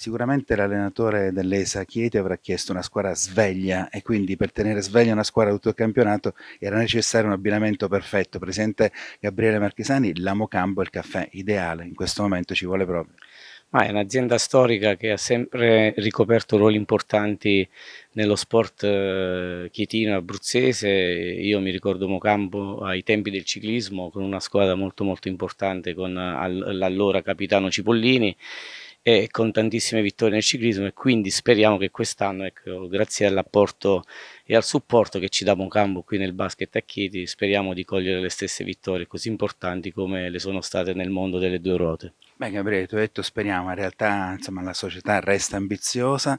Sicuramente l'allenatore dell'ESA Chieti avrà chiesto una squadra sveglia e quindi per tenere sveglia una squadra tutto il campionato era necessario un abbinamento perfetto. Presidente Gabriele Marchesani, l'Amocambo e il caffè ideale, in questo momento ci vuole proprio. Ma è un'azienda storica che ha sempre ricoperto ruoli importanti nello sport eh, chietino abruzzese. Io mi ricordo Mocampo ai tempi del ciclismo con una squadra molto molto importante con l'allora capitano Cipollini e con tantissime vittorie nel ciclismo e quindi speriamo che quest'anno, ecco, grazie all'apporto e al supporto che ci dà Moncambo qui nel basket a Chieti, speriamo di cogliere le stesse vittorie così importanti come le sono state nel mondo delle due ruote. Beh Gabriele, tu hai detto speriamo, in realtà insomma, la società resta ambiziosa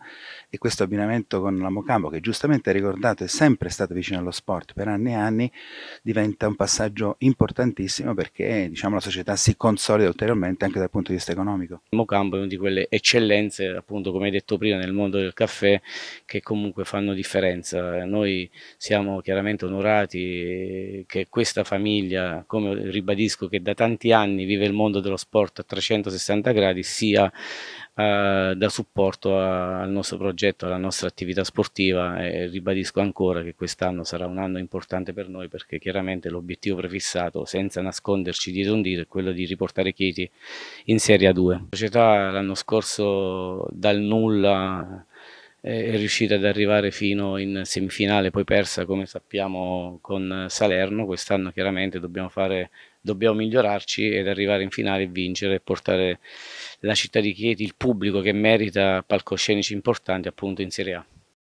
e questo abbinamento con la Mocambo, che giustamente hai ricordato è sempre stato vicino allo sport per anni e anni, diventa un passaggio importantissimo perché diciamo, la società si consolida ulteriormente anche dal punto di vista economico. Mocambo è una di quelle eccellenze, appunto come hai detto prima, nel mondo del caffè che comunque fanno differenza. Noi siamo chiaramente onorati che questa famiglia, come ribadisco, che da tanti anni vive il mondo dello sport a 300 360 gradi sia eh, da supporto a, al nostro progetto, alla nostra attività sportiva e ribadisco ancora che quest'anno sarà un anno importante per noi perché chiaramente l'obiettivo prefissato senza nasconderci dietro un dito è quello di riportare Chieti in Serie A2. La società l'anno scorso dal nulla è riuscita ad arrivare fino in semifinale, poi persa come sappiamo con Salerno, quest'anno chiaramente dobbiamo, fare, dobbiamo migliorarci ed arrivare in finale e vincere e portare la città di Chieti, il pubblico che merita palcoscenici importanti appunto in Serie A.